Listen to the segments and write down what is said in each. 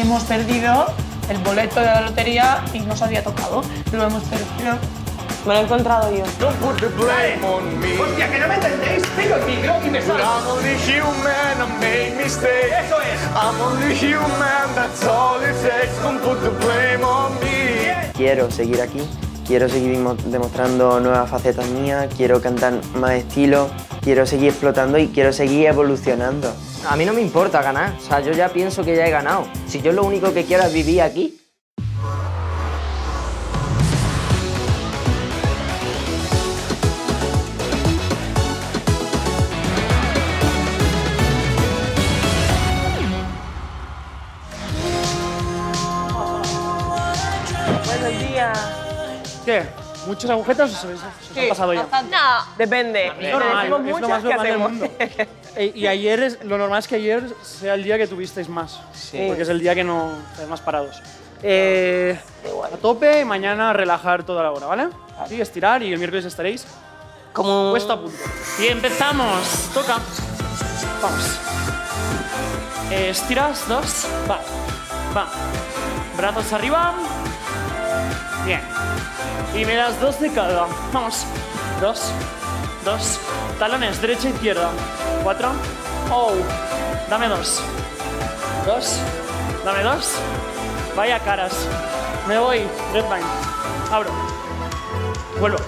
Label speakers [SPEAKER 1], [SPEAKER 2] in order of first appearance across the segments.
[SPEAKER 1] hemos perdido el boleto de la lotería y nos había tocado. Lo hemos perdido.
[SPEAKER 2] Me lo he encontrado yo.
[SPEAKER 3] Don't put the blame on me.
[SPEAKER 4] Hostia, que no me entendéis. Tengo el micro y me salgo.
[SPEAKER 3] I'm only human, I make mistakes.
[SPEAKER 4] Eso es.
[SPEAKER 3] I'm only human, that's all it takes. Don't put the blame on me.
[SPEAKER 5] Quiero seguir aquí, quiero seguir demo- demostrando nuevas facetas mías, quiero cantar más estilo, quiero seguir explotando y quiero seguir evolucionando.
[SPEAKER 6] A mí no me importa ganar, o sea, yo ya pienso que ya he ganado. Si yo lo único que quiero es vivir aquí.
[SPEAKER 7] ¿Qué? ¿Muchas agujetas o se, se os ha pasado ya?
[SPEAKER 2] No. Depende.
[SPEAKER 7] Es normal,
[SPEAKER 2] decimos
[SPEAKER 7] es lo
[SPEAKER 2] muchas,
[SPEAKER 7] más
[SPEAKER 2] ¿qué
[SPEAKER 7] normal del
[SPEAKER 2] hacemos?
[SPEAKER 7] mundo. Eh, Y ayer, es, lo normal es que ayer sea el día que tuvisteis más. Porque es el día que no estáis más parados. Eh, a tope, mañana relajar toda la hora, ¿vale? Sí, estirar y el miércoles estaréis
[SPEAKER 2] Como...
[SPEAKER 7] puesto a punto. Y empezamos. Toca. Vamos. Eh, estiras, dos, va. Va. Brazos arriba. Bien. Y me das dos de cada. Vamos. Dos. Dos. Talones, derecha, izquierda. Cuatro. Oh. Dame dos. Dos. Dame dos. Vaya caras. Me voy. Redline. Abro. Vuelvo.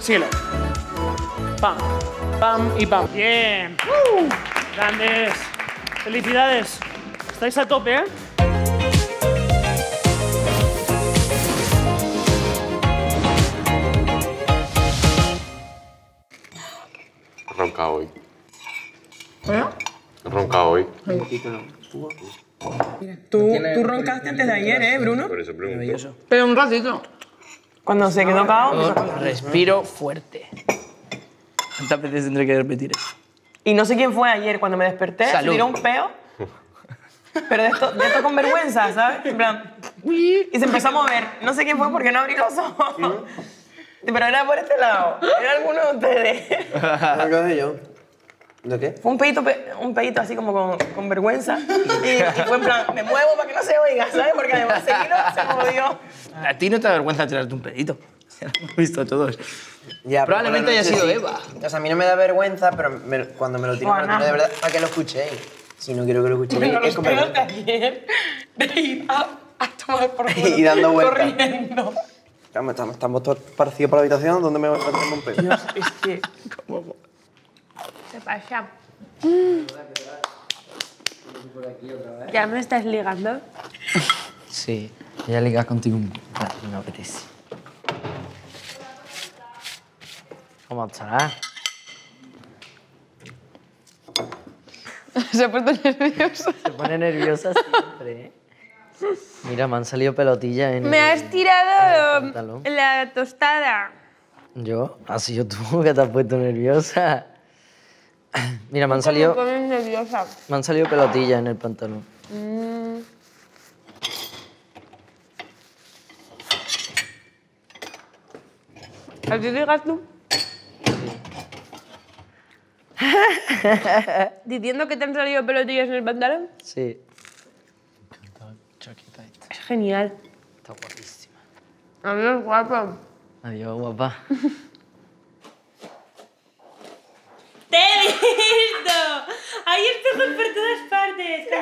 [SPEAKER 7] Síguelo. Pam. Pam y pam. Bien. ¡Uh! Grandes. Felicidades. Estáis a tope, ¿eh?
[SPEAKER 8] Ronca hoy.
[SPEAKER 1] ¿Eh?
[SPEAKER 8] Ronca hoy.
[SPEAKER 2] Tú, tú roncaste antes de ayer, ¿eh, Bruno?
[SPEAKER 8] Por eso pregunto.
[SPEAKER 1] Pero un ratito.
[SPEAKER 2] Cuando se quedó cao.
[SPEAKER 6] Respiro fuerte. ¿Cuántas veces tendré que repetir eso?
[SPEAKER 2] Y no sé quién fue ayer cuando me desperté. Se
[SPEAKER 6] Salud.
[SPEAKER 2] tiró un peo. Pero de esto, de esto con vergüenza, ¿sabes? En plan. Y se empezó a mover. No sé quién fue porque no abrí los ojos. Pero era por este lado. Era alguno de ustedes.
[SPEAKER 5] ¿Lo de yo? ¿De qué?
[SPEAKER 2] Fue un pedito, pe- un pedito así como con, con vergüenza. Y, y fue en plan, me muevo para que no se oiga, ¿sabes? Porque además seguido se movió.
[SPEAKER 6] A ti no te da vergüenza tirarte un pedito. Ya lo hemos visto todos.
[SPEAKER 5] Ya,
[SPEAKER 6] Probablemente haya sido
[SPEAKER 5] sí.
[SPEAKER 6] Eva.
[SPEAKER 5] O sea, a mí no me da vergüenza, pero me- cuando me lo tiro, me lo tiro de verdad para que lo escuchéis. Si no quiero que lo escuchéis, es
[SPEAKER 2] pedos de ayer, de ir a, a tomar por culo.
[SPEAKER 5] Y dando vueltas.
[SPEAKER 2] Corriendo.
[SPEAKER 5] Estamos, estamos, estamos todos parecidos por la habitación, ¿dónde me voy a meter un pedo?
[SPEAKER 2] Es que...
[SPEAKER 1] Se pasa. ¿Ya me estás ligando?
[SPEAKER 6] Sí, voy a ligar contigo un rato, me apetece. ¿Cómo estarás?
[SPEAKER 1] Se ha puesto nervioso.
[SPEAKER 6] Se pone nerviosa siempre, ¿eh? Mira, me han salido pelotillas en
[SPEAKER 1] Me
[SPEAKER 6] el-
[SPEAKER 1] has tirado
[SPEAKER 6] pantalón.
[SPEAKER 1] la tostada.
[SPEAKER 6] Yo, ha sido tú que te has puesto nerviosa. Mira, me han salido,
[SPEAKER 1] Me nerviosa.
[SPEAKER 6] me han salido pelotillas en el pantalón.
[SPEAKER 1] ¿A ti ligas tú? Diciendo que te han salido pelotillas en el pantalón.
[SPEAKER 6] Sí.
[SPEAKER 1] Es genial.
[SPEAKER 6] Está guapísima.
[SPEAKER 1] A mí es guapo.
[SPEAKER 6] Adiós, guapa.
[SPEAKER 1] ¡Te he visto! Hay espejos por todas partes. ¡Qué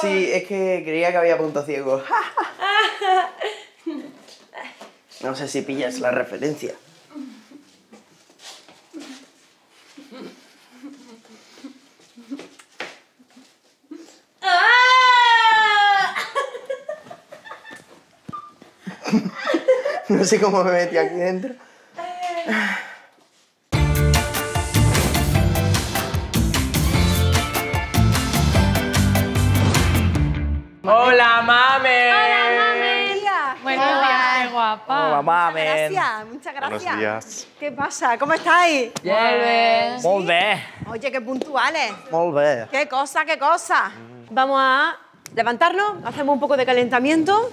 [SPEAKER 5] Sí, es que creía que había punto ciego. No sé si pillas la referencia. No sé cómo me metí aquí dentro.
[SPEAKER 2] ¡Hola, mame!
[SPEAKER 1] Buenos días, qué guapa.
[SPEAKER 6] Hola, mamen.
[SPEAKER 9] Gracias, muchas gracias.
[SPEAKER 8] Buenos días.
[SPEAKER 9] ¿Qué pasa? ¿Cómo estáis?
[SPEAKER 6] Bien. Molt bé.
[SPEAKER 9] Oye, qué puntuales.
[SPEAKER 6] Molt bé.
[SPEAKER 9] ¿Qué cosa, qué cosa? Vamos a levantarnos, hacemos un poco de calentamiento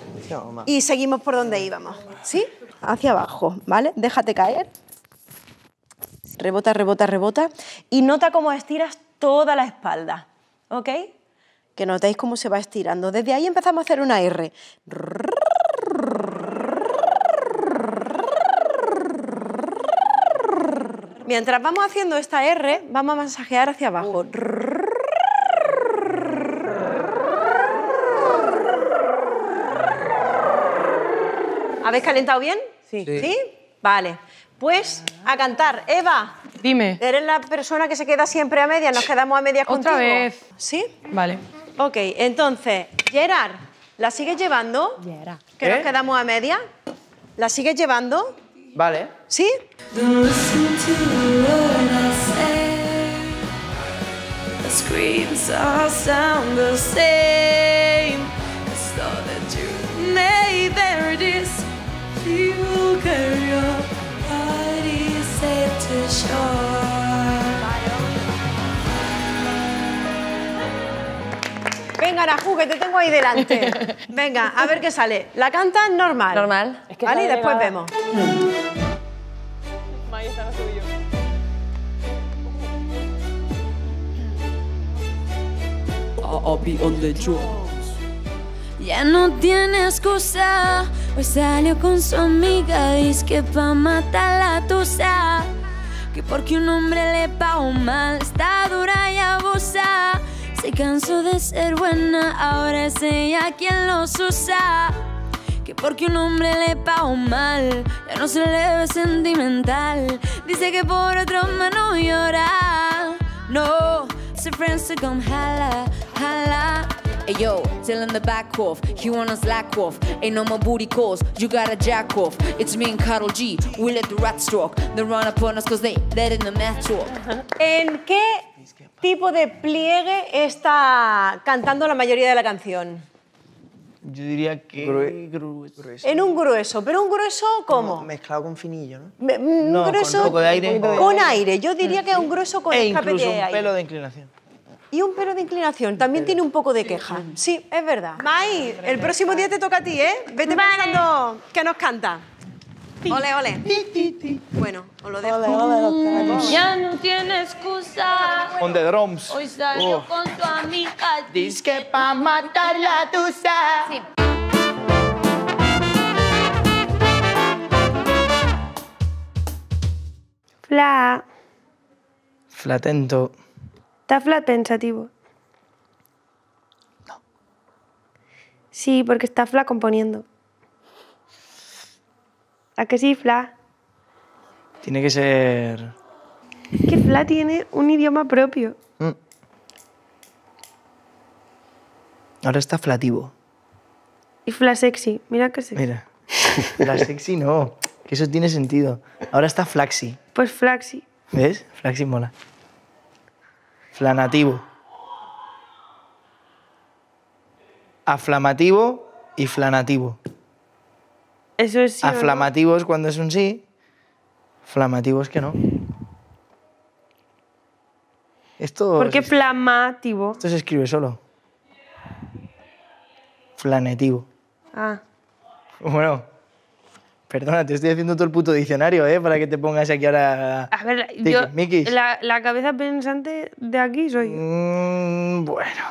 [SPEAKER 9] y seguimos por donde íbamos. ¿Sí? Hacia abajo, ¿vale? Déjate caer. Rebota, rebota, rebota. Y nota cómo estiras toda la espalda, ¿ok? que notéis cómo se va estirando. Desde ahí empezamos a hacer una R. Mientras vamos haciendo esta R, vamos a masajear hacia abajo. ¿Habéis calentado bien?
[SPEAKER 2] Sí.
[SPEAKER 9] ¿Sí? Vale. Pues a cantar. Eva,
[SPEAKER 1] Dime.
[SPEAKER 9] eres la persona que se queda siempre a medias. Nos quedamos a medias
[SPEAKER 1] Otra
[SPEAKER 9] contigo.
[SPEAKER 1] vez.
[SPEAKER 9] ¿Sí?
[SPEAKER 1] Vale.
[SPEAKER 9] Ok, entonces, Gerard, ¿la sigues llevando? Gerard. ¿Que nos
[SPEAKER 10] ¿Eh?
[SPEAKER 9] quedamos a medias? ¿La sigues llevando?
[SPEAKER 10] Vale.
[SPEAKER 9] ¿Sí? Venga, Najú, que te tengo ahí delante. Venga, a ver qué sale. La canta normal.
[SPEAKER 11] Normal.
[SPEAKER 9] ¿Vale? Y después vemos.
[SPEAKER 12] I'll be on the drums. Ya no tiene excusa. Hoy salió con su amiga. Dice que pa' matar la tusa. Que porque un hombre le pagó mal. Está dura y abusa. Se cansó de ser buena. Ahora es ella quien los usa. Que porque un hombre le pagó mal. Ya no se le ve sentimental. Dice que por otro mano llora. No, so friends to come holla, holla. Hey yo, tell him to back off. He wanna slack off. Ain't no more booty calls. You gotta jack off. It's me and Carol G. We let the rats talk. They run upon us cause they let in the math talk.
[SPEAKER 9] ¿En qué tipo de pliegue está cantando la mayoría de la canción?
[SPEAKER 10] Yo diría que... grueso.
[SPEAKER 9] En un grueso, pero un grueso ¿cómo?
[SPEAKER 10] Mezclado con finillo, ¿no?
[SPEAKER 9] Me- Un
[SPEAKER 10] No, con
[SPEAKER 9] grueso
[SPEAKER 10] un poco de aire.
[SPEAKER 9] Con aire. Yo diría que es un grueso con
[SPEAKER 10] E
[SPEAKER 9] escape
[SPEAKER 10] incluso
[SPEAKER 9] de
[SPEAKER 10] un
[SPEAKER 9] aire.
[SPEAKER 10] pelo de inclinación.
[SPEAKER 9] Y un pelo de inclinación. También tiene un poco de queja. Sí, es verdad. Mai, el próximo día te toca a ti, ¿eh? Vete pensando que nos canta. Ole, ole. Bueno, os lo dejo.
[SPEAKER 12] Ya no tiene excusa.
[SPEAKER 13] On the drums.
[SPEAKER 12] Hoy salió
[SPEAKER 13] Oh.
[SPEAKER 12] con tu amiga.
[SPEAKER 13] Dice que pa' matar la tusa.
[SPEAKER 12] Sí.
[SPEAKER 14] Fla.
[SPEAKER 10] Flatento.
[SPEAKER 14] Está fla pensativo. No. Sí, porque está fla componiendo. ¿A que sí, fla?
[SPEAKER 10] Tiene que ser...
[SPEAKER 14] Que fla tiene un idioma propio.
[SPEAKER 10] Mm. Ahora está flativo.
[SPEAKER 14] Y fla sexy. Mira que sexy.
[SPEAKER 10] Mira. La sexy no. Que eso tiene sentido. Ahora está flaxi.
[SPEAKER 14] Pues flaxi.
[SPEAKER 10] ¿Ves? Flaxi mola. Flanativo. Aflamativo y flanativo.
[SPEAKER 14] Eso es sí. no?
[SPEAKER 10] Aflamativo es cuando es un sí. Flamativo es que no. Esto,
[SPEAKER 14] ¿Por qué
[SPEAKER 10] se-
[SPEAKER 14] flamativo?
[SPEAKER 10] esto se escribe solo. Flanetivo.
[SPEAKER 14] Ah.
[SPEAKER 10] Bueno, perdona, te estoy haciendo todo el puto diccionario, ¿eh? Para que te pongas aquí ahora...
[SPEAKER 14] A ver,
[SPEAKER 10] Tiki,
[SPEAKER 14] yo.
[SPEAKER 10] Mikis.
[SPEAKER 14] La, la cabeza pensante de aquí soy.
[SPEAKER 10] Mm, bueno.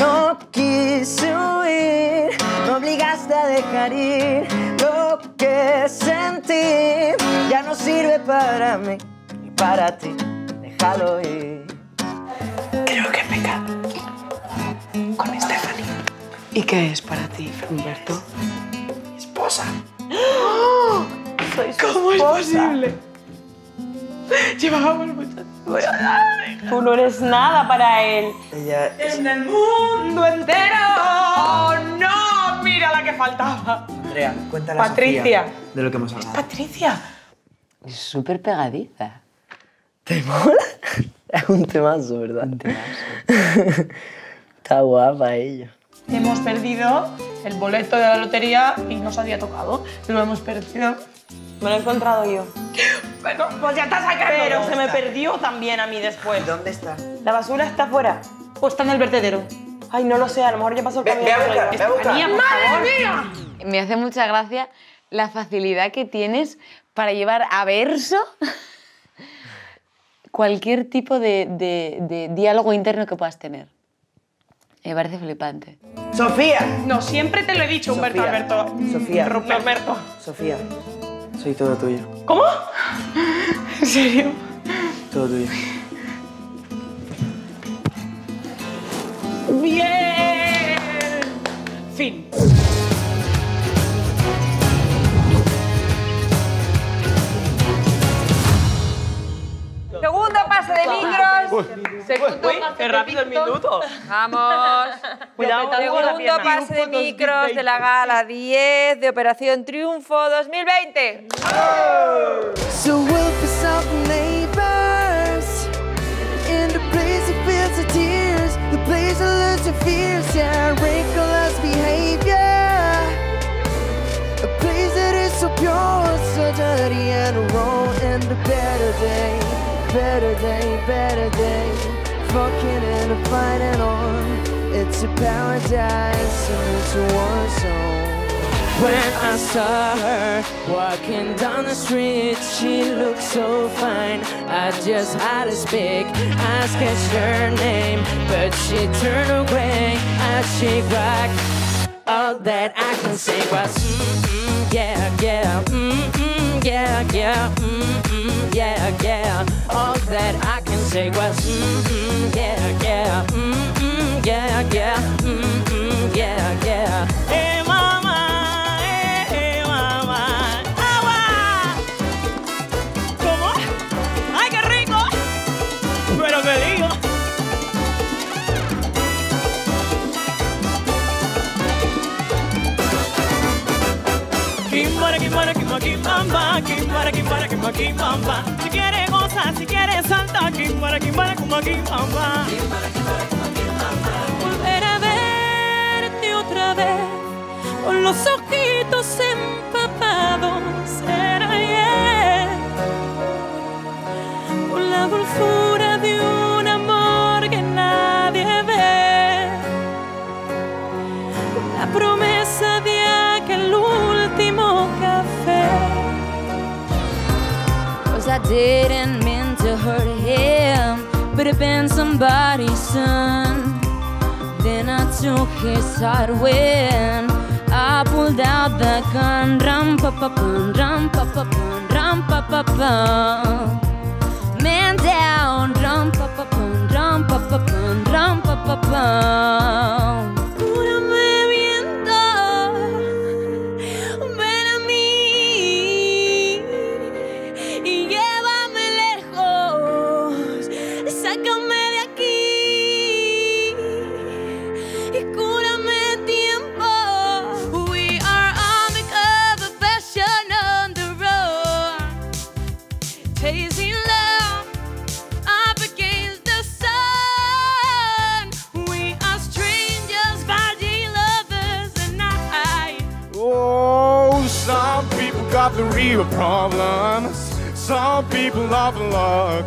[SPEAKER 10] No quise huir, me obligaste a dejar ir lo que sentí. Ya no sirve para mí y para ti, déjalo ir.
[SPEAKER 2] ¿Y qué es para ti, Humberto?
[SPEAKER 10] Mi esposa.
[SPEAKER 2] Soy su ¿Cómo es posible? Llevábamos mucho tiempo. Tú no eres nada para él.
[SPEAKER 10] Ella es...
[SPEAKER 2] ¡En el mundo entero! ¡Oh, no! ¡Mira la que faltaba!
[SPEAKER 10] Andrea, cuéntale
[SPEAKER 2] Patricia.
[SPEAKER 10] a Sofía de lo que hemos hablado.
[SPEAKER 2] Patricia.
[SPEAKER 11] Es súper pegadiza.
[SPEAKER 10] ¿Te mola? Es un temazo, ¿verdad? Un temazo. Está guapa ella.
[SPEAKER 1] Hemos perdido el boleto de la lotería y nos había tocado. Lo hemos perdido.
[SPEAKER 2] Me lo he encontrado yo.
[SPEAKER 1] Bueno, pues ya está sacando.
[SPEAKER 2] Pero se me perdió también a mí después.
[SPEAKER 10] ¿Dónde está?
[SPEAKER 2] ¿La basura está afuera?
[SPEAKER 1] Pues está en el vertedero.
[SPEAKER 2] Ay, no lo sé, a lo mejor ya pasó el
[SPEAKER 10] Ve-
[SPEAKER 2] camión.
[SPEAKER 10] ve a
[SPEAKER 2] por ahí.
[SPEAKER 10] buscar, ve a buscar.
[SPEAKER 2] Estefanía, por favor.
[SPEAKER 11] Me hace mucha gracia la facilidad que tienes para llevar a verso cualquier tipo de, de- de diálogo interno que puedas tener. Me parece flipante.
[SPEAKER 5] Sofía.
[SPEAKER 1] No, siempre te lo he dicho, Humberto
[SPEAKER 5] Sofía.
[SPEAKER 1] Alberto.
[SPEAKER 5] Sofía.
[SPEAKER 1] Roberto.
[SPEAKER 5] Sofía. Soy todo tuyo.
[SPEAKER 1] ¿Cómo? ¿En serio?
[SPEAKER 5] Todo tuyo.
[SPEAKER 1] Bien. Fin.
[SPEAKER 15] Segundo
[SPEAKER 5] Uy,
[SPEAKER 15] pase
[SPEAKER 5] qué
[SPEAKER 15] de
[SPEAKER 5] rápido el
[SPEAKER 15] micros.
[SPEAKER 5] minuto.
[SPEAKER 15] Vamos.
[SPEAKER 5] Cuidado con la
[SPEAKER 15] Segundo pase de micros de la gala 10 de Operación Triunfo 2020.
[SPEAKER 16] So we'll be some neighbors in the place that feels the tears, the place that loses your fears, yeah, wrinkleless behavior, a place that is so pure, so dirty and raw, and a better day, better day, better day, fucking and fighting on. It's a paradise and it's a war zone. When I saw her walking down the street, she looked so fine. I just had to speak, ask her her name, but she turned away as she cried. All that I can say was, mm-mm, yeah, yeah, mm-mm, yeah, yeah, mm-mm, yeah, yeah. All that I can say was, mm-mm, yeah, yeah, mm-mm, yeah, yeah, mm-mm, yeah, yeah.
[SPEAKER 2] Kimbamba. Si quieres gozar, si quieres saltar, kimbara, kimbara, kimbara, kimbamba.
[SPEAKER 17] Volver a verte otra vez con los ojitos empapados his when I pulled out the gun. Ram pa pa pum, ram pa pa pum, ram pa pa pum. Man down, ram pa pa pum, ram pa pa pum, ram pa pa pum.
[SPEAKER 3] People love luck.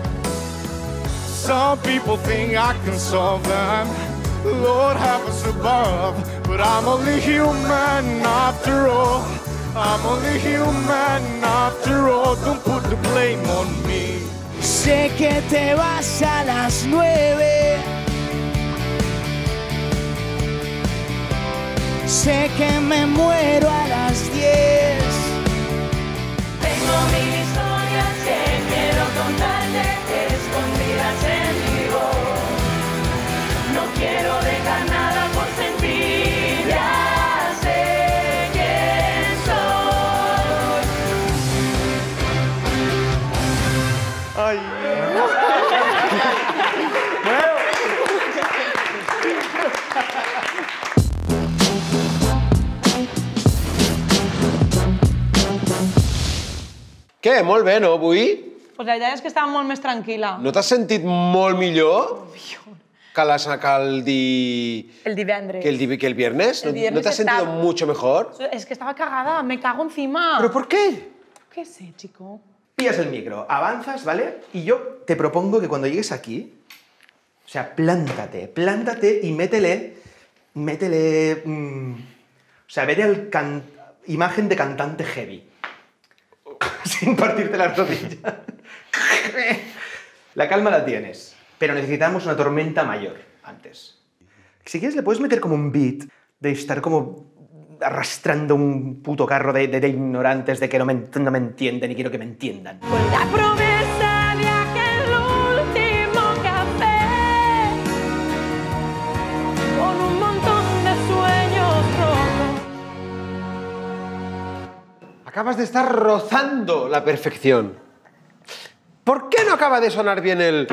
[SPEAKER 3] Some people think I can solve them. Lord have us above. But I'm only human after all. I'm only human after all. Don't put the blame on me.
[SPEAKER 10] Sé que te vas a las nueve. Sé que me muero a las diez.
[SPEAKER 17] Tengo mil
[SPEAKER 18] Què? Molt bé, no, avui?
[SPEAKER 1] Pues la idea és que estava molt més tranquil·la.
[SPEAKER 18] No t'has sentit molt millor que, las, que el di...
[SPEAKER 1] El divendres.
[SPEAKER 18] que el, di- que el viernes?
[SPEAKER 1] El
[SPEAKER 18] ¿No-
[SPEAKER 1] viernes
[SPEAKER 18] ¿No te has sentido
[SPEAKER 1] estaba-
[SPEAKER 18] mucho mejor?
[SPEAKER 1] Es que estaba cagada, me cago encima.
[SPEAKER 18] ¿Pero por qué?
[SPEAKER 1] ¿Qué sé, chico?
[SPEAKER 19] Pillas el micro, avanzas, ¿vale? Y yo te propongo que cuando llegues aquí, o sea, plántate, plántate y métele, métele, mm, o sea, vete al can- imagen de cantante heavy, sin partirte las rodillas. La calma la tienes, pero necesitamos una tormenta mayor antes. Si quieres, le puedes meter como un beat de estar como arrastrando un puto carro de, de- de ignorantes de que no me, no entienden y quiero que me entiendan.
[SPEAKER 17] La
[SPEAKER 18] Acabas de estar rozando la perfección. ¿Por qué no acaba de sonar bien el...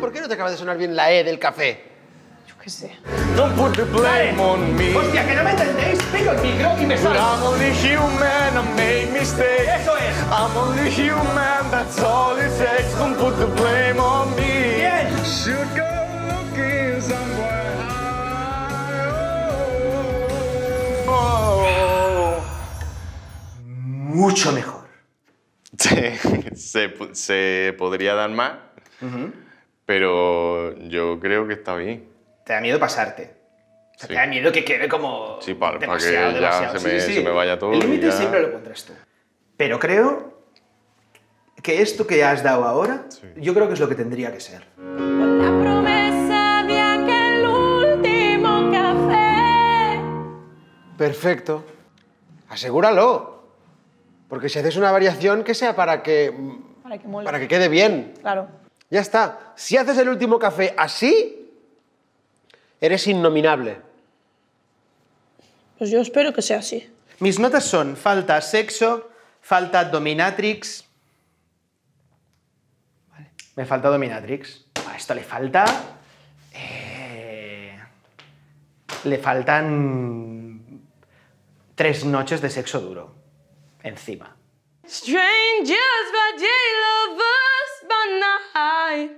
[SPEAKER 18] ¿Por qué no te acaba de sonar bien la E del café?
[SPEAKER 2] Yo qué sé.
[SPEAKER 3] Don't put the blame on me.
[SPEAKER 20] Hostia, que no me entendéis. El micro y me salgo.
[SPEAKER 3] I'm only human, I make mistakes.
[SPEAKER 20] Eso es.
[SPEAKER 3] I'm only human, that's all it takes. Don't put the blame on me.
[SPEAKER 19] Mucho mejor.
[SPEAKER 8] Se, se se podría dar más, pero yo creo que está bien.
[SPEAKER 19] Te da miedo pasarte. O sea,
[SPEAKER 8] Sí.
[SPEAKER 19] te da miedo que quede como
[SPEAKER 8] Sí, para, para que
[SPEAKER 19] demasiado,
[SPEAKER 8] ya
[SPEAKER 19] demasiado.
[SPEAKER 8] se me,
[SPEAKER 19] Sí, sí.
[SPEAKER 8] se me vaya todo.
[SPEAKER 19] El límite
[SPEAKER 8] ya-
[SPEAKER 19] siempre lo pondrás tú. Pero creo que esto que has dado ahora, yo creo que es lo que tendría que ser.
[SPEAKER 17] La promesa de aquel último café.
[SPEAKER 18] Perfecto. Asegúralo. Porque si haces una variación, que sea para que,
[SPEAKER 2] Para que mole.
[SPEAKER 18] para que quede bien.
[SPEAKER 2] Claro.
[SPEAKER 18] Ya está. Si haces el último café así, eres innominable.
[SPEAKER 2] Pues yo espero que sea así.
[SPEAKER 19] Mis notas son falta sexo, falta dominatrix. Vale, me falta dominatrix. A esto le falta. eh, le faltan. Tres noches de sexo duro. Encima.
[SPEAKER 17] Strangers lovers but night.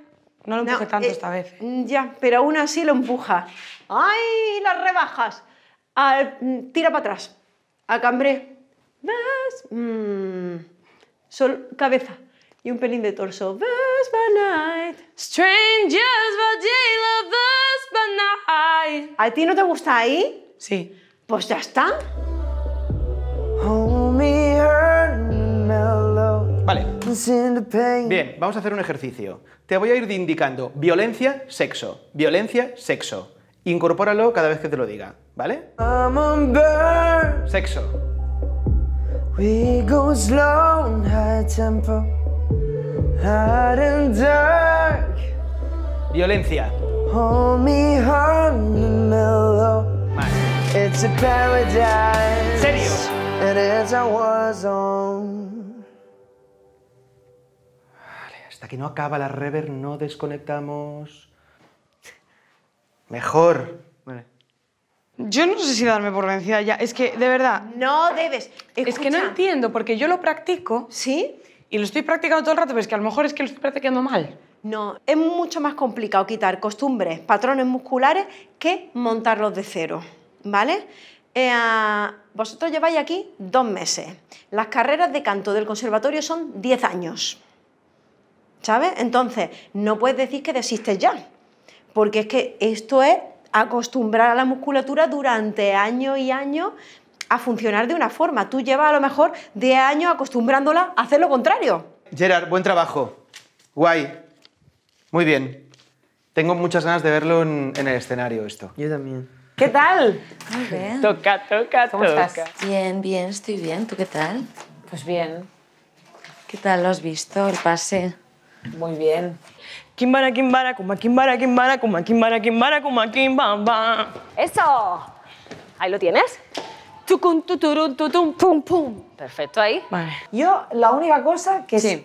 [SPEAKER 2] No lo empuje tanto
[SPEAKER 9] eh,
[SPEAKER 2] esta vez.
[SPEAKER 9] mm, Ya, pero aún así lo empuja. ¡Ay, las rebajas! Al- mm, tira para atrás. A cambré. ¿Ves? Mm, sol, cabeza. Y un pelín de torso. ¿Ves? By night.
[SPEAKER 17] Strangers but lovers but night.
[SPEAKER 9] ¿A ti no te gusta ahí?
[SPEAKER 2] Sí.
[SPEAKER 9] Pues ya está.
[SPEAKER 19] Bien, vamos a hacer un ejercicio. Te voy a ir indicando violencia, sexo, violencia, sexo. Incorpóralo cada vez que te lo diga, ¿vale? Sexo.
[SPEAKER 16] We go slow
[SPEAKER 19] Hasta que no acaba la rever no desconectamos. Mejor. Vale.
[SPEAKER 2] Yo no sé si darme por vencida ya. Es que, de verdad.
[SPEAKER 9] No debes.
[SPEAKER 2] Es que no entiendo, porque yo lo practico.
[SPEAKER 9] ¿Sí?
[SPEAKER 2] Y lo estoy practicando todo el rato, pero es que a lo mejor es que lo estoy practicando mal.
[SPEAKER 9] No, es mucho más complicado quitar costumbres, patrones musculares que montarlos de cero, ¿vale? Eh, vosotros lleváis aquí dos meses. Las carreras de canto del conservatorio son 10 años, ¿sabes? Entonces, no puedes decir que desistes ya, porque es que esto es acostumbrar a la musculatura durante años y años a funcionar de una forma. Tú llevas a lo mejor 10 años acostumbrándola a hacer lo contrario.
[SPEAKER 19] Gerard, buen trabajo. Guay. Muy bien. Tengo muchas ganas de verlo en, en el escenario esto.
[SPEAKER 16] Yo también.
[SPEAKER 21] ¿Qué tal?
[SPEAKER 11] Muy bien.
[SPEAKER 21] Toca, toca,
[SPEAKER 11] ¿Cómo
[SPEAKER 21] toca.
[SPEAKER 11] estás? Bien, bien, estoy bien. ¿Tú qué tal?
[SPEAKER 21] Pues bien,
[SPEAKER 11] ¿Qué tal lo has visto, el pase?
[SPEAKER 21] Muy bien.
[SPEAKER 2] Kimbara, kimbara, kuma, kimbara, kimbara, kuma, kimbara, kimbara, kuma, kimbamba.
[SPEAKER 21] ¡Eso! ¿Ahí lo tienes? Tucun, tuturun, tutum, pum, pum. Perfecto, ahí.
[SPEAKER 2] Vale.
[SPEAKER 22] Yo, la única cosa que es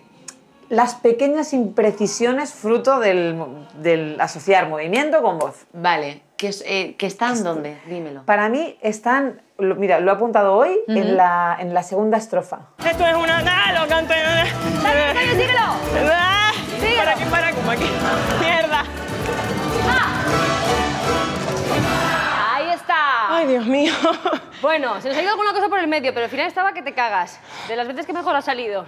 [SPEAKER 22] las pequeñas imprecisiones fruto del, del asociar movimiento con voz.
[SPEAKER 11] Vale. ¿Qué, es- eh, ¿qué están dónde? Dímelo.
[SPEAKER 22] Para mí están, lo- mira, lo he apuntado hoy
[SPEAKER 11] Ujú.
[SPEAKER 22] en, la, en la segunda estrofa.
[SPEAKER 2] Esto es una nada, lo canto.
[SPEAKER 17] ¡Dale, síguelo!
[SPEAKER 2] Como aquí. Mierda.
[SPEAKER 21] Ahí está.
[SPEAKER 2] Ay, Dios mío.
[SPEAKER 21] Bueno, se nos ha ido alguna cosa por el medio, pero al final estaba que te cagas. De las veces que mejor ha salido.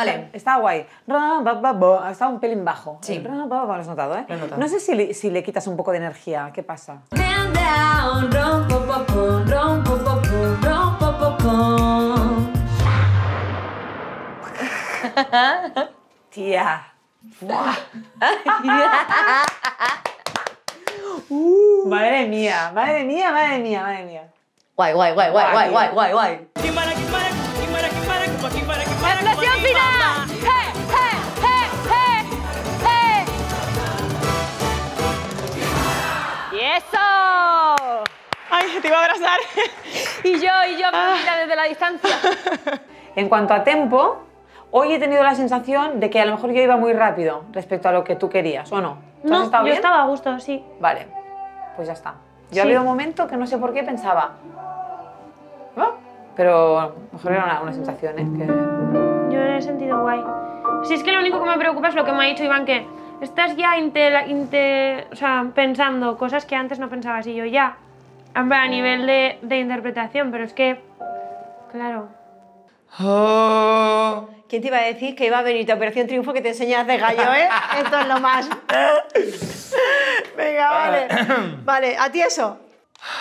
[SPEAKER 22] Vale. Está guay. Está un pelín bajo. Sí. Lo has notado, ¿eh?
[SPEAKER 2] Lo he notado.
[SPEAKER 22] No sé si le, si le quitas un poco de energía. ¿Qué pasa? Tía. Uh, madre mía, madre mía, madre mía, madre mía.
[SPEAKER 2] Guay, guay, guay, guay, guay, guay, guay, guay.
[SPEAKER 21] ¡Explosión final! ¡Hey, hey, hey, hey, hey! ¡Y eso!
[SPEAKER 23] Ay, te iba a abrazar.
[SPEAKER 21] Y yo, y yo, mira desde la distancia.
[SPEAKER 22] En cuanto a tempo, hoy he tenido la sensación de que a lo mejor yo iba muy rápido respecto a lo que tú querías, ¿o no? ¿Tú has
[SPEAKER 14] No,
[SPEAKER 22] estado
[SPEAKER 14] yo
[SPEAKER 22] bien?
[SPEAKER 14] estaba a gusto, sí.
[SPEAKER 22] Vale, pues ya está. Yo
[SPEAKER 14] Sí.
[SPEAKER 22] ha habido un momento que no sé por qué pensaba. "Ah", Pero a lo mejor era una, una sensación, ¿eh? Que...
[SPEAKER 14] El sentido guay. Si es que lo único que me preocupa es lo que me ha dicho Iván, que estás ya inte- inte- o sea, pensando cosas que antes no pensabas y yo ya. A nivel de, de interpretación, pero es que, claro.
[SPEAKER 9] ¿Quién te iba a decir que iba a venir tu Operación Triunfo que te enseñas de gallo, eh? Esto es lo más. Venga, vale. Vale, ¿a ti eso?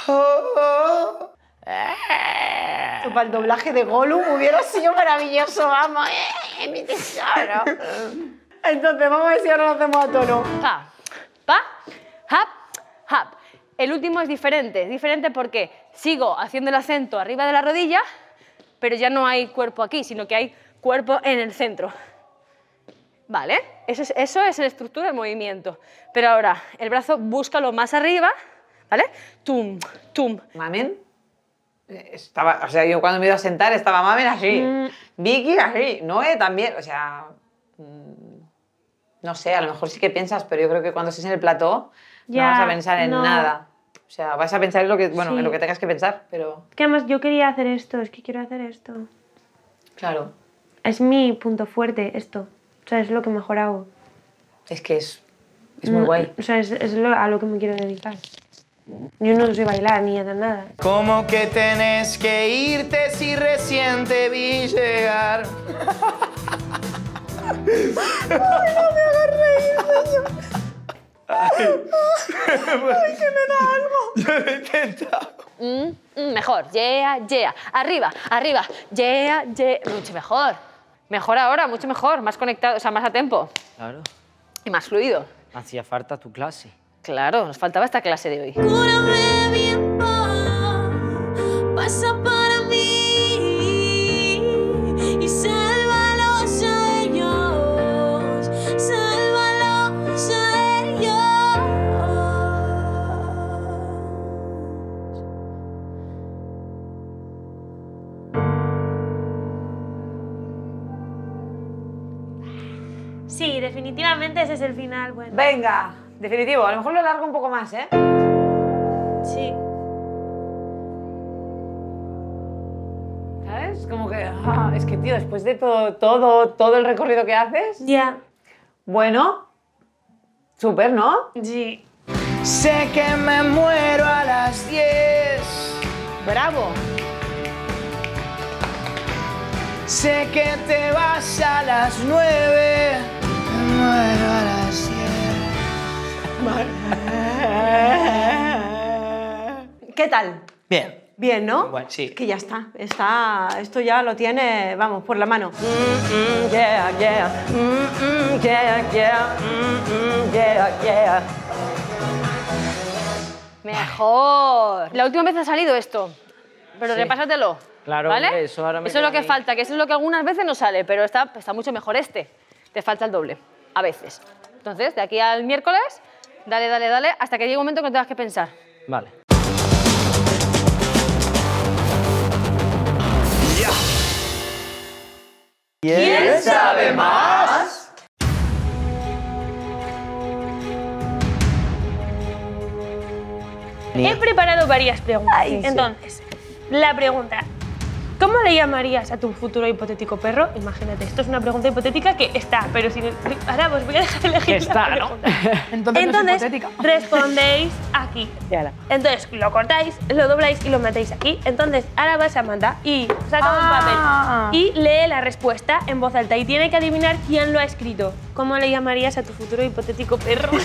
[SPEAKER 9] Esto para el doblaje de Gollum hubiera sido maravilloso, vamos. eh, mi tesoro. Entonces, vamos a ver si ahora lo hacemos a tono.
[SPEAKER 21] Pa, pa, hap, hap. El último es diferente. Es diferente porque sigo haciendo el acento arriba de la rodilla, pero ya no hay cuerpo aquí, sino que hay cuerpo en el centro. ¿Vale? Eso es, eso es la estructura del movimiento. Pero ahora, el brazo búscalo más arriba, ¿vale? Tum, tum.
[SPEAKER 22] ¿Mamen? Estaba, o sea, yo cuando me iba a sentar estaba Mamen así,
[SPEAKER 14] Mm.
[SPEAKER 22] Vicky así, Noé también, o sea, mm, no sé, a lo mejor sí que piensas, pero yo creo que cuando estés en el plató
[SPEAKER 14] Ya,
[SPEAKER 22] no vas a pensar en
[SPEAKER 14] no.
[SPEAKER 22] nada. O sea, vas a pensar en lo que, bueno,
[SPEAKER 14] Sí.
[SPEAKER 22] en lo que tengas que pensar, pero
[SPEAKER 14] Es que además yo quería hacer esto, es que quiero hacer esto.
[SPEAKER 22] claro,
[SPEAKER 14] Es mi punto fuerte, esto. O sea, es lo que mejor hago.
[SPEAKER 22] es que es, es muy
[SPEAKER 14] Mm,
[SPEAKER 22] guay.
[SPEAKER 14] O sea, es, es lo- a lo que me quiero dedicar. Yo no sé bailar ni hacer nada.
[SPEAKER 10] ¿Cómo que tenés que irte si recién te vi llegar?
[SPEAKER 21] ¡Ay, no me hagas reír, señor! ¡Ay, que me da algo!
[SPEAKER 10] Yo lo he intentado.
[SPEAKER 21] Mm, mm, mejor, yeah, yeah. Arriba, arriba, yeah, yeah. Mucho mejor. Mejor ahora, mucho mejor. Más conectado, o sea, más a tiempo.
[SPEAKER 6] Claro.
[SPEAKER 21] Y más fluido.
[SPEAKER 6] Hacía falta tu clase.
[SPEAKER 21] Claro, nos faltaba esta clase de hoy. Cúrame bien, pasa para mí y sálvalos a ellos, sálvalos a ellos.
[SPEAKER 14] Sí, definitivamente ese es el final. Bueno.
[SPEAKER 22] Venga, definitivo, a lo mejor lo largo un poco más, ¿eh?
[SPEAKER 14] Sí.
[SPEAKER 22] ¿Sabes? Como que, ah, es que, tío, después de todo, todo, todo el recorrido que haces.
[SPEAKER 14] Ya.
[SPEAKER 22] Bueno, súper, ¿no?
[SPEAKER 14] Sí.
[SPEAKER 10] Sé que me muero a las 10.
[SPEAKER 9] Bravo.
[SPEAKER 10] Sé que te vas a las 9. Me muero a las 10.
[SPEAKER 9] ¿Qué tal?
[SPEAKER 10] Bien.
[SPEAKER 9] Bien, ¿no?
[SPEAKER 10] Igual, sí.
[SPEAKER 9] Que ya está. está. Esto ya lo tiene, vamos, por la mano.
[SPEAKER 21] Mejor. La última vez ha salido esto. Pero
[SPEAKER 6] Sí.
[SPEAKER 21] repásatelo.
[SPEAKER 6] Claro,
[SPEAKER 21] ¿vale?
[SPEAKER 6] hombre, eso ahora me
[SPEAKER 21] Eso es lo que
[SPEAKER 6] ahí.
[SPEAKER 21] falta, que eso es lo que algunas veces no sale, pero está, está mucho mejor este. Te falta el doble, a veces. Entonces, de aquí al miércoles, dale, dale, dale, hasta que llegue un momento que tengas que pensar.
[SPEAKER 6] Vale.
[SPEAKER 10] ¿Quién sabe más?
[SPEAKER 14] He preparado varias preguntas. Entonces, la pregunta. ¿Cómo le llamarías a tu futuro hipotético perro? Imagínate, esto es una pregunta hipotética que está, pero si ahora os voy a dejar elegir.
[SPEAKER 7] Está,
[SPEAKER 14] la
[SPEAKER 7] ¿no?
[SPEAKER 14] pregunta.
[SPEAKER 7] Entonces no es
[SPEAKER 14] Entonces, respondéis aquí. Entonces, lo cortáis, lo dobláis y lo metéis aquí. Entonces, ahora va Samantha y saca
[SPEAKER 7] Ah.
[SPEAKER 14] un papel y lee la respuesta en voz alta y tiene que adivinar quién lo ha escrito. ¿Cómo le llamarías a tu futuro hipotético perro?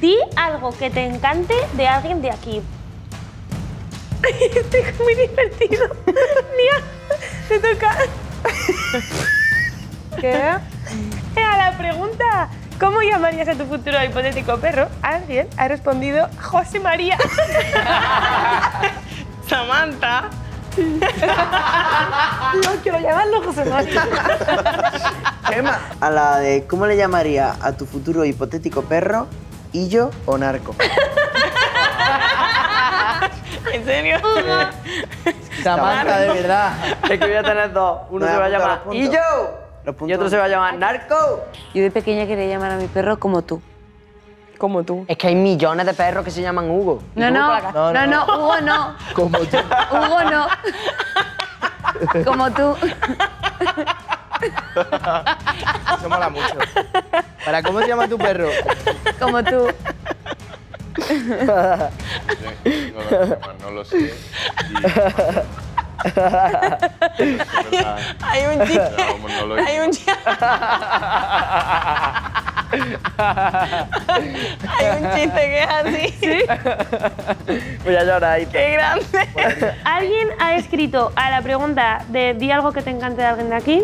[SPEAKER 14] Di algo que te encante de alguien de aquí. Estoy muy divertido. Nia, te toca. ¿Qué? A la pregunta, ¿cómo llamarías a tu futuro hipotético perro? Alguien ha respondido José María.
[SPEAKER 2] Samantha.
[SPEAKER 22] No quiero llamarlo José María.
[SPEAKER 5] A la de ¿cómo le llamaría a tu futuro hipotético perro? ¿Illo o narco?
[SPEAKER 2] ¿En serio?
[SPEAKER 6] Samantha, de verdad. Es que voy a tener dos. Uno se va a llamar
[SPEAKER 5] puntos.
[SPEAKER 6] Illo y otro se va a llamar Narco.
[SPEAKER 11] Yo de pequeña quería llamar a mi perro como tú.
[SPEAKER 2] Como tú.
[SPEAKER 6] Es que hay millones de perros que se llaman Hugo. ¿Y
[SPEAKER 11] No, no, no, no, Hugo no.
[SPEAKER 6] Como tú.
[SPEAKER 11] Hugo no. Como tú.
[SPEAKER 10] Eso mola mucho. ¿Para cómo se llama tu perro?
[SPEAKER 11] Como tú.
[SPEAKER 8] No lo, sé, no lo sé.
[SPEAKER 2] Hay un
[SPEAKER 8] lo
[SPEAKER 2] Hay un chiste. Hay un chiste que es así.
[SPEAKER 6] Voy a llorar ahí.
[SPEAKER 2] ¡Qué grande!
[SPEAKER 14] Alguien ha escrito a la pregunta de di algo que te encante de alguien de aquí,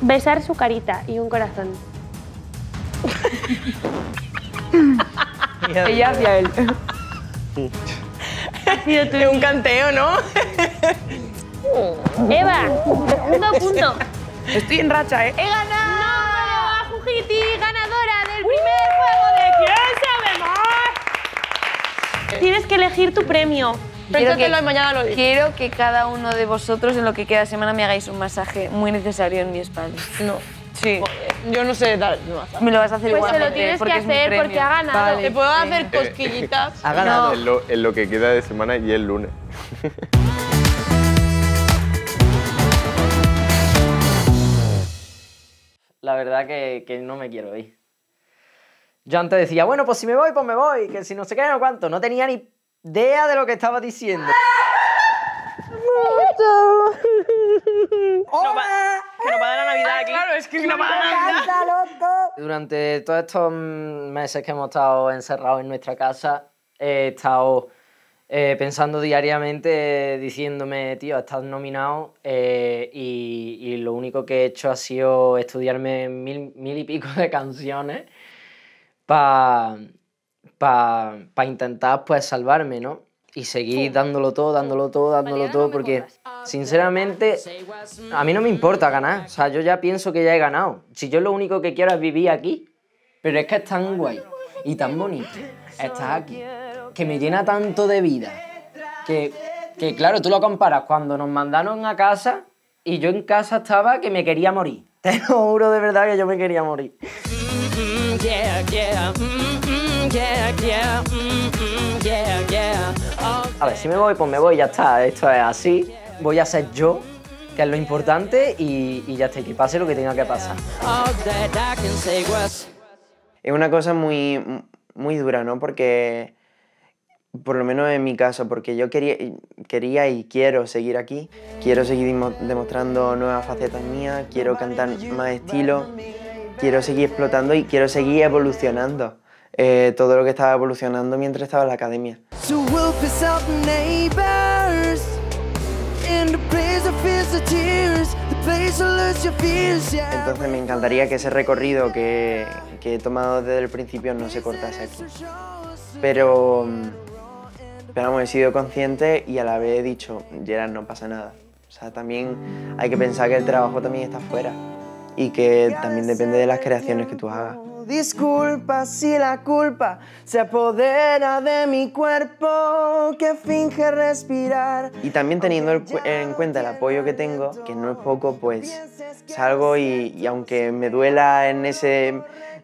[SPEAKER 14] besar su carita y un corazón.
[SPEAKER 2] Ella hacia él.
[SPEAKER 14] Ha sido tu
[SPEAKER 2] Es un canteo, ¿no?
[SPEAKER 14] Eva, segundo punto.
[SPEAKER 2] Estoy en racha, ¿eh?
[SPEAKER 14] ¡He ganado! ¡No, Jujiti, ganadora del primer juego de ¿Quién sabe más? Tienes que elegir tu premio.
[SPEAKER 11] Pénsatelo
[SPEAKER 2] y mañana lo digo.
[SPEAKER 11] Quiero que cada uno de vosotros en lo que queda semana me hagáis un masaje muy necesario en mi espalda.
[SPEAKER 2] No. Sí. Yo no sé dar.
[SPEAKER 11] Me lo vas a hacer
[SPEAKER 14] Pues se
[SPEAKER 11] igualmente.
[SPEAKER 14] lo tienes que hacer porque ha ganado.
[SPEAKER 2] ¿Te puedo hacer cosquillitas?
[SPEAKER 6] Ha ganado.
[SPEAKER 8] En lo, en lo que queda de semana y el lunes.
[SPEAKER 6] La verdad que, que no me quiero ir. Yo antes decía, bueno, pues si me voy, pues me voy, que si no sé qué, no cuánto. No tenía ni idea de lo que estaba diciendo.
[SPEAKER 2] No va- que nos va a dar la Navidad aquí. Claro, es que nos va a dar la Navidad.
[SPEAKER 6] Durante todos estos meses que hemos estado encerrados en nuestra casa, he estado eh, pensando diariamente, diciéndome, tío, estás nominado eh, y, y lo único que he hecho ha sido estudiarme mil, mil y pico de canciones para pa, intentar pues salvarme, ¿no? Y seguir dándolo todo, dándolo todo, dándolo todo, porque sinceramente a mí no me importa ganar. O sea, yo ya pienso que ya he ganado. Si yo lo único que quiero es vivir aquí, pero es que es tan guay y tan bonito estar aquí, que me llena tanto de vida, que, que claro, tú lo comparas cuando nos mandaron a casa y yo en casa estaba que me quería morir. Te lo juro de verdad que yo me quería morir.
[SPEAKER 16] Mm, yeah, yeah, mm, mm, yeah, yeah, mm, mm, yeah, yeah. Oh,
[SPEAKER 6] A ver, si me voy, pues me voy, ya está. Esto es así. Voy a ser yo, que es lo importante, y, y ya está, y que pase lo que tenga que pasar.
[SPEAKER 16] all that I can say was.
[SPEAKER 5] Es una cosa muy, muy dura, ¿no? Porque, por lo menos en mi caso, porque yo quería, quería y quiero seguir aquí, quiero seguir demo- demostrando nuevas facetas mías, quiero cantar más estilo, quiero seguir explotando y quiero seguir evolucionando. eh, todo lo que estaba evolucionando mientras estaba en la academia. Entonces me encantaría que ese recorrido que, que he tomado desde el principio no se cortase aquí. Pero, mm, pero vamos, he sido consciente y a la vez he dicho, Gerard, no pasa nada. O sea, también hay que pensar que el trabajo también está fuera y que también depende de las creaciones que tú hagas.
[SPEAKER 16] Disculpa si la culpa se apodera de mi cuerpo que finge respirar.
[SPEAKER 5] Y también teniendo el, en cuenta el apoyo que tengo, que no es poco, pues salgo y, y aunque me duela en ese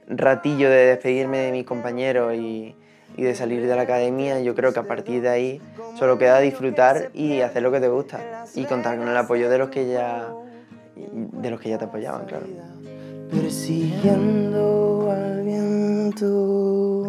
[SPEAKER 5] ratillo de despedirme de mis compañeros y, y de salir de la academia, yo creo que a partir de ahí solo queda disfrutar y hacer lo que te gusta y contar con el apoyo de los que ya de los que ya te apoyaban, claro.
[SPEAKER 16] Persiguiendo al viento.